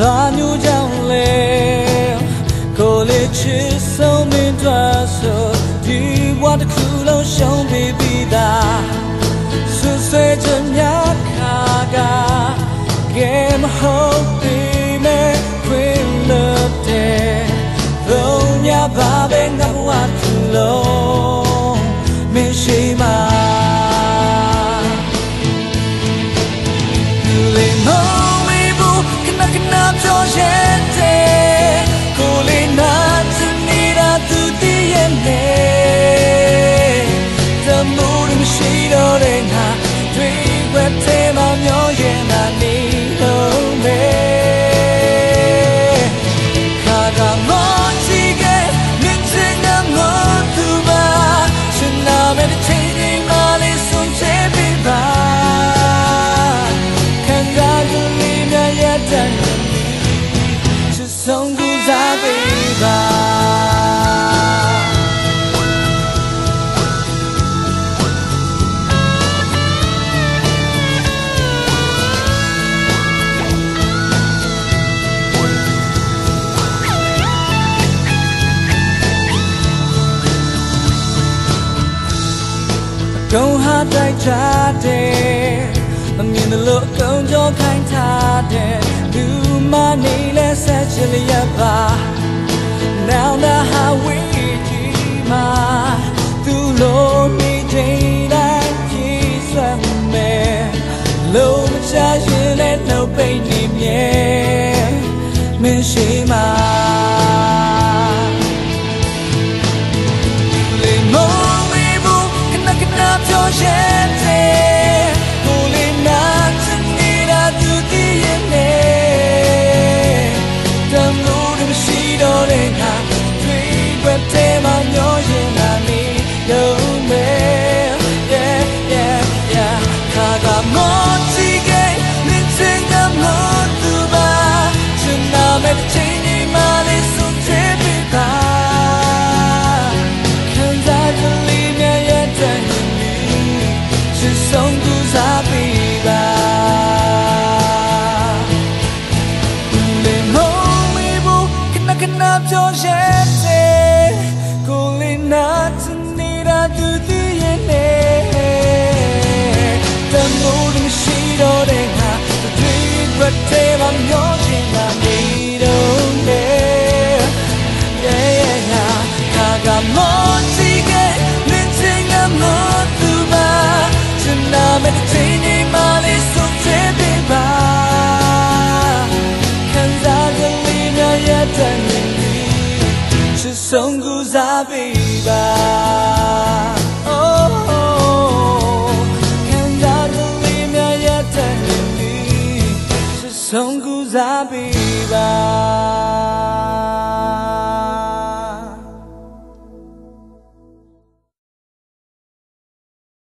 လာမျိုးကြောင့်လေကိုလေးချစ်ဆုံးမင်းတို့ဆိုဒီဘဝတစ်ခုလုံးရှုံးပြီးပြီသားဆွဆွဲချင်များခါက game home 的你，是从不在意吗？狗还在扎堆，旁边的路更窄。 နှုတ်ပိတ်နေမြဲမင်းရှိမှာ shifting Calling out to need I do the end ဆုံးကူစားပေးပါ Oh oh can that really me yet and me ဆုံးကူစားပေး